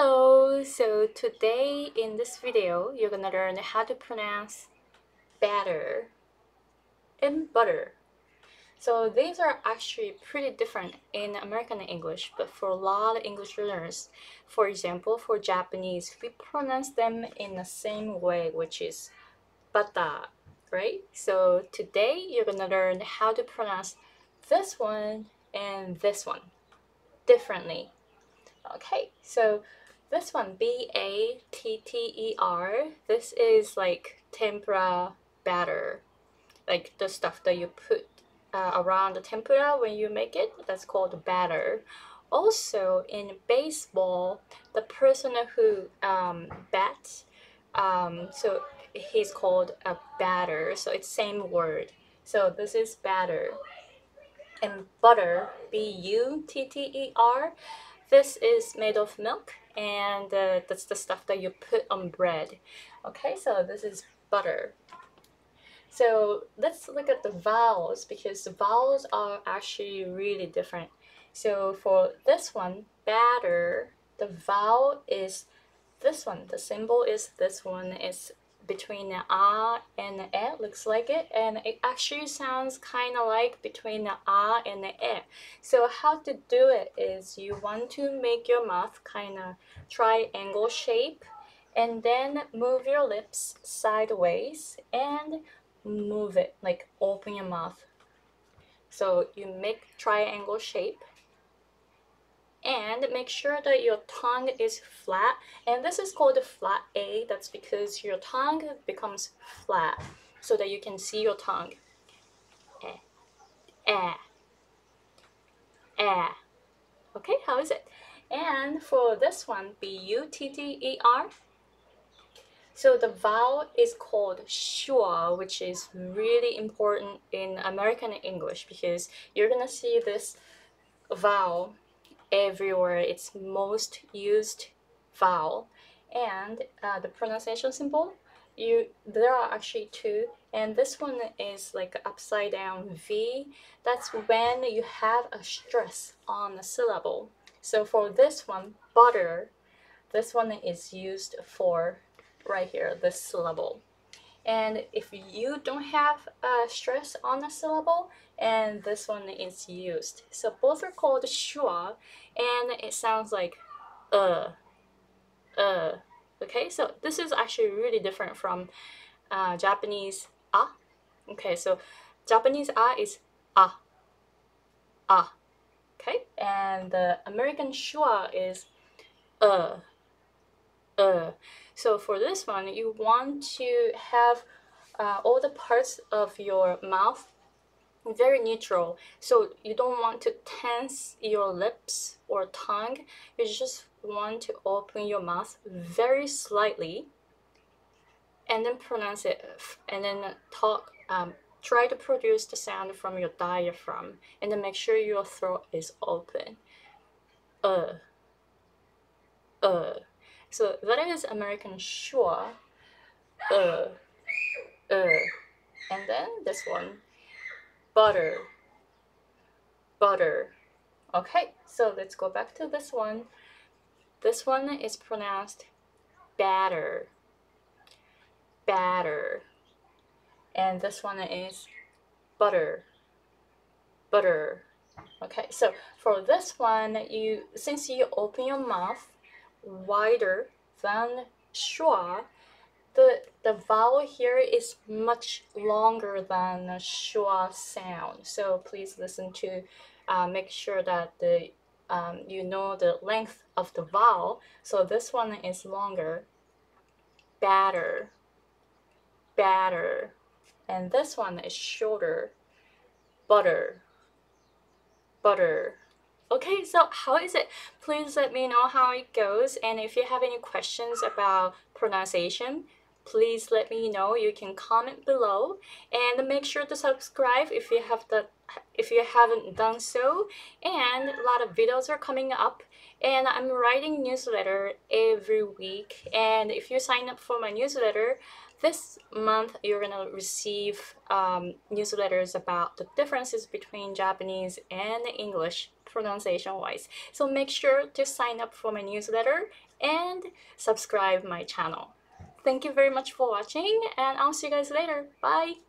Hello, so today in this video you're gonna learn how to pronounce batter and butter. So these are actually pretty different in American English, but for a lot of English learners, for example, for Japanese, we pronounce them in the same way, which is bata, right? So today you're gonna learn how to pronounce this one and this one differently. Okay, so this one, B A T T E R, this is like tempura batter, like the stuff that you put uh, around the tempura when you make it. That's called batter. Also, in baseball, the person who um, bats, um, so he's called a batter. So it's same word. So this is batter. And butter, B U T T E R. This is made of milk and uh, that's the stuff that you put on bread. Okay, so this is butter. So let's look at the vowels because the vowels are actually really different. So for this one, batter, the vowel is this one. The symbol is this one. It's between the ah and the e, looks like it, and it actually sounds kind of like between the ah and the e. So how to do it is you want to make your mouth kind of triangle shape, and then move your lips sideways and move it like open your mouth. So you make triangle shape and make sure that your tongue is flat. And this is called a flat A. That's because your tongue becomes flat so that you can see your tongue. Eh. Eh. Eh. Okay how is it? And for this one B-U-T-T-E-R so the vowel is called schwa, which is really important in American English because you're gonna see this vowel everywhere. It's most used vowel. And uh, the pronunciation symbol, you there are actually two, and this one is like upside down V. That's when you have a stress on the syllable. So for this one, butter, this one is used for right here, this syllable. And if you don't have a stress on the syllable, and this one is used. So both are called schwa, and it sounds like uh, uh. Okay, so this is actually really different from uh, Japanese ah. Okay, so Japanese ah is ah, ah. Okay, and the American schwa is uh, uh. So for this one, you want to have uh, all the parts of your mouth very neutral. So you don't want to tense your lips or tongue. You just want to open your mouth very slightly and then pronounce it and then talk um, try to produce the sound from your diaphragm and then make sure your throat is open uh uh so that is American schwa. Uh, uh. And then this one, butter, butter. Okay, so let's go back to this one. This one is pronounced batter, batter. And this one is butter, butter. Okay, so for this one, you since you open your mouth, wider than schwa, the, the vowel here is much longer than the schwa sound. So please listen to, uh, make sure that the um, you know the length of the vowel. So this one is longer. Batter, batter. And this one is shorter. Butter, butter. Okay, so how is it? Please let me know how it goes. And if you have any questions about pronunciation, please let me know. You can comment below and make sure to subscribe if you have the if you haven't done so. And a lot of videos are coming up and I'm writing newsletter every week. And if you sign up for my newsletter, this month you're gonna receive um, newsletters about the differences between Japanese and English pronunciation wise. So make sure to sign up for my newsletter and subscribe my channel. Thank you very much for watching and I'll see you guys later. Bye!